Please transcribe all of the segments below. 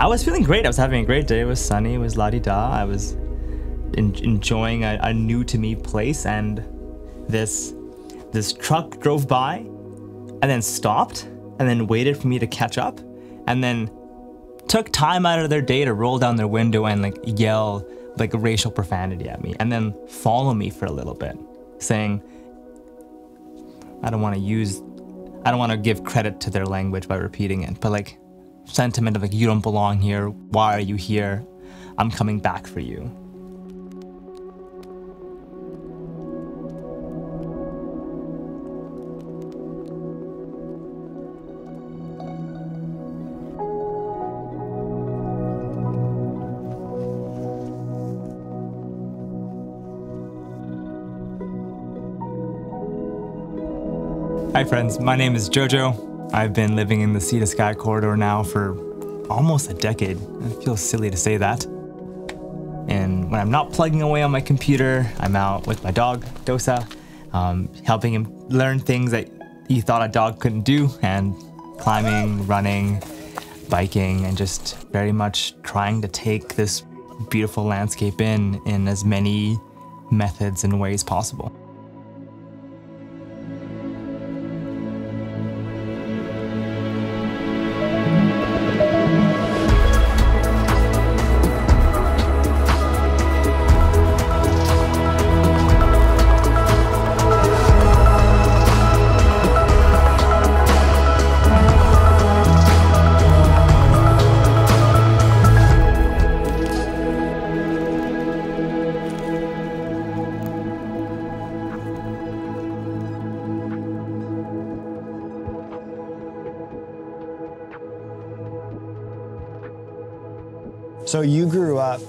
I was feeling great. I was having a great day. It was sunny. It was la di da. I was en- enjoying a, a new to me place, and this this truck drove by, and then stopped, and then waited for me to catch up, and then took time out of their day to roll down their window and like yell like racial profanity at me, and then follow me for a little bit, saying, "I don't want to use." I don't want to give credit to their language by repeating it, but like sentiment of like you don't belong here. Why are you here? I'm coming back for you. Hi, friends. My name is JoJo. I've been living in the Sea to Sky corridor now for almost a decade. It feels silly to say that. And when I'm not plugging away on my computer, I'm out with my dog, Dosa, um, helping him learn things that he thought a dog couldn't do, and climbing, running, biking, and just very much trying to take this beautiful landscape in in as many methods and ways possible. So you grew up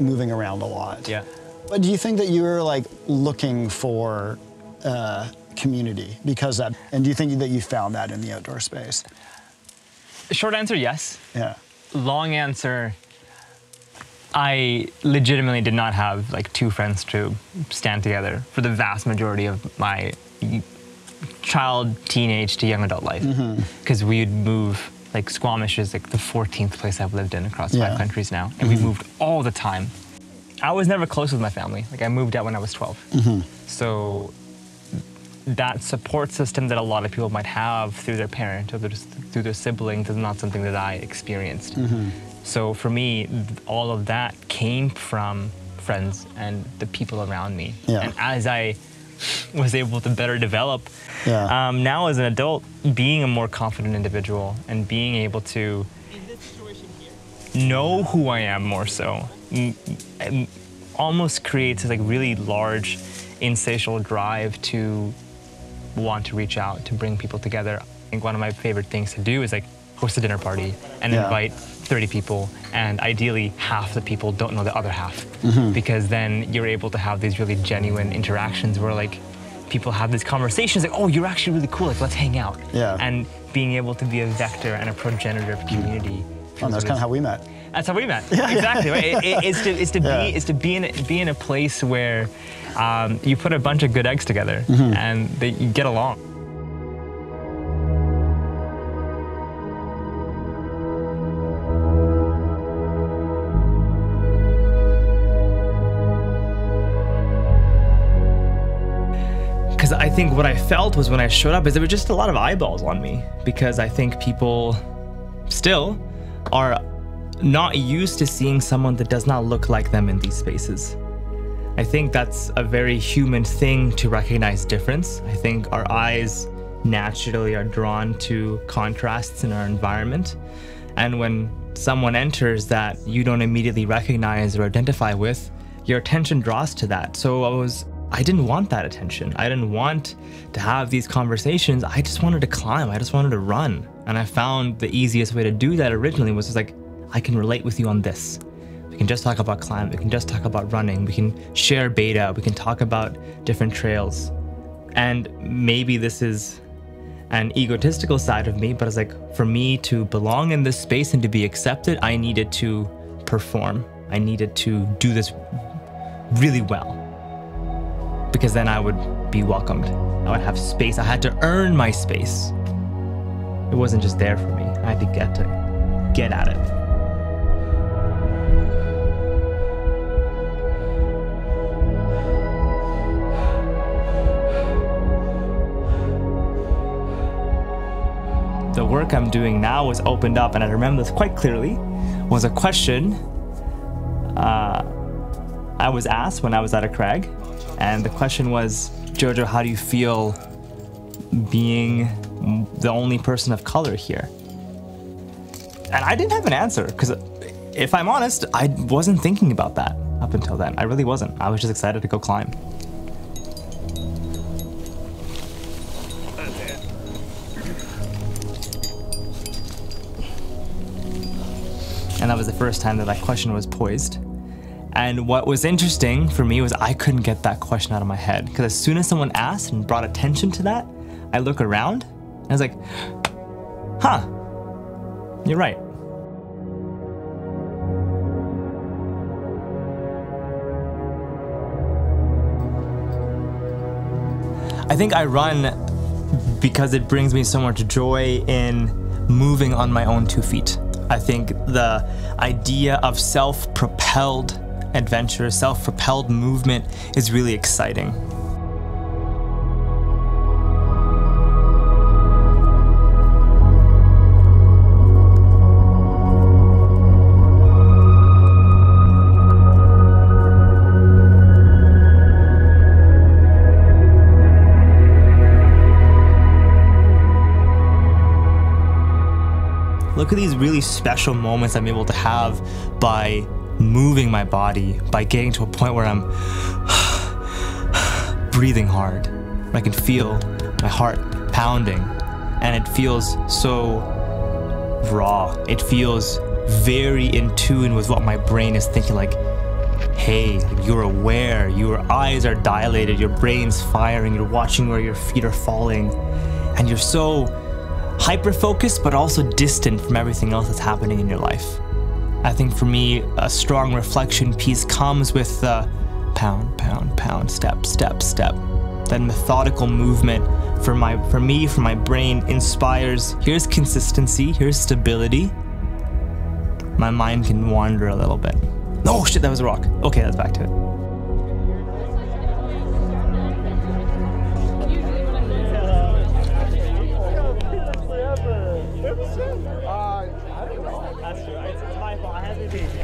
moving around a lot. Yeah. But do you think that you were like looking for uh, community because that, and do you think that you found that in the outdoor space? Short answer, yes. Yeah. Long answer, I legitimately did not have like two friends to stand together for the vast majority of my child, teenage to young adult life. Because we'd move, like Squamish is like the 14th place I've lived in across Yeah. five countries now. And we mm-hmm. moved all the time. I was never close with my family. Like I moved out when I was 12. Mm-hmm. So that support system that a lot of people might have through their parent or through their siblings is not something that I experienced. Mm-hmm. So for me, all of that came from friends and the people around me. Yeah. And as I was able to better develop, Yeah. um, now as an adult, being a more confident individual and being able to know who I am more so almost creates this like really large insatiable drive to want to reach out to bring people together. I think one of my favorite things to do is like host a dinner party and Yeah. invite 30 people and ideally half the people don't know the other half Mm-hmm. because then you're able to have these really genuine interactions where like people have these conversations like oh you're actually really cool like let's hang out Yeah. and being able to be a vector and a progenitor of community And that's kind of how we met. that's how we met. exactly. Right. It, it- it's to, it's to Yeah. be it's to be in be in a place where um, you put a bunch of good eggs together Mm-hmm. and they, you get along. Because I think what I felt was when I showed up is there were just a lot of eyeballs on me. Because I think people still are not used to seeing someone that does not look like them in these spaces. I think that's a very human thing to recognize difference. I think our eyes naturally are drawn to contrasts in our environment. And when someone enters that you don't immediately recognize or identify with, your attention draws to that. So I was I didn't want that attention. I didn't want to have these conversations. I just wanted to climb. I just wanted to run. And I found the easiest way to do that originally was just like I can relate with you on this. We can just talk about climb. We can just talk about running. We can share beta. We can talk about different trails. And maybe this is an egotistical side of me, but it's like for me to belong in this space and to be accepted, I needed to perform. I needed to do this really well because then I would be welcomed. I would have space. I had to earn my space. It wasn't just there for me. I had to get to get at it. the work I'm doing now was opened up, and I remember this quite clearly, was a question uh, I was asked when I was at a crag, and the question was, Jojo, how do you feel being the only person of color here? And I didn't have an answer because, if I'm honest, I wasn't thinking about that up until then. I really wasn't. I was just excited to go climb. And that was the first time that that question was poised. And what was interesting for me was I couldn't get that question out of my head because as soon as someone asked and brought attention to that, I look around and I was like, huh, you're right. I think I run because it brings me so much joy in moving on my own two feet. I think the idea of self propelled adventure, self propelled movement is really exciting. Look at these really special moments I'm able to have by moving my body, by getting to a point where I'm breathing hard. I can feel my heart pounding, and it feels so raw. It feels very in tune with what my brain is thinking like, hey, you're aware, your eyes are dilated, your brain's firing, you're watching where your feet are falling, and you're so hyper focused but also distant from everything else that's happening in your life. I think for me, a strong reflection piece comes with the pound, pound, pound, step, step, step. That methodical movement for my for me, for my brain inspires here's consistency, here's stability. My mind can wander a little bit. Oh shit, that was a rock. Okay, that's back to it.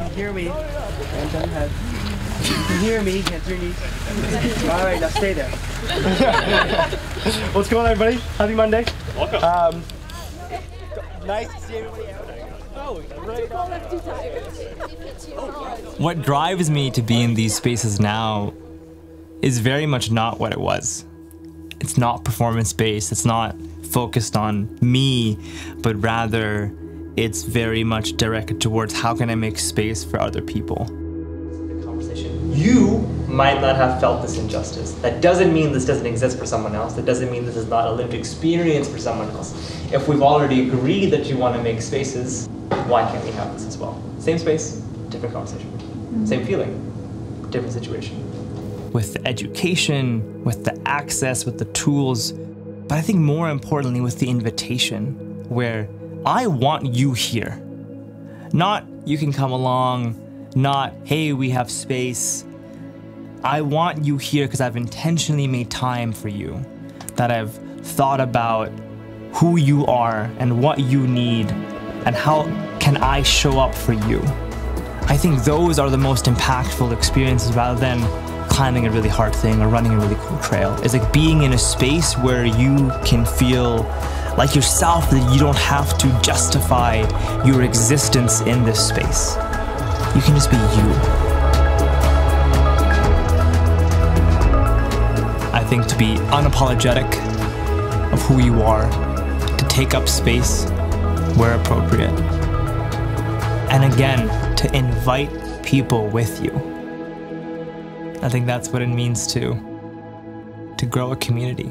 Hear me. Hands on head. You can hear me. Hands on your knees. All right, now stay there. What's going on, everybody? Happy Monday. Welcome. Um, nice to see everybody out. Oh, What drives me to be in these spaces now is very much not what it was. It's not performance based, it's not focused on me, but rather it's very much directed towards how can I make space for other people. Conversation. You might not have felt this injustice. That doesn't mean this doesn't exist for someone else. That doesn't mean this is not a lived experience for someone else. If we've already agreed that you want to make spaces, why can't we have this as well? Same space, different conversation. Mm-hmm. Same feeling, different situation. With the education, with the access, with the tools, but I think more importantly with the invitation, where I want you here. Not you can come along, not hey, we have space. I want you here because I've intentionally made time for you, that I've thought about who you are and what you need and how can I show up for you. I think those are the most impactful experiences rather than climbing a really hard thing or running a really cool trail. It's like being in a space where you can feel like yourself that you don't have to justify your existence in this space. You can just be you. I think to be unapologetic of who you are, to take up space where appropriate, and again, to invite people with you. I think that's what it means to to grow a community.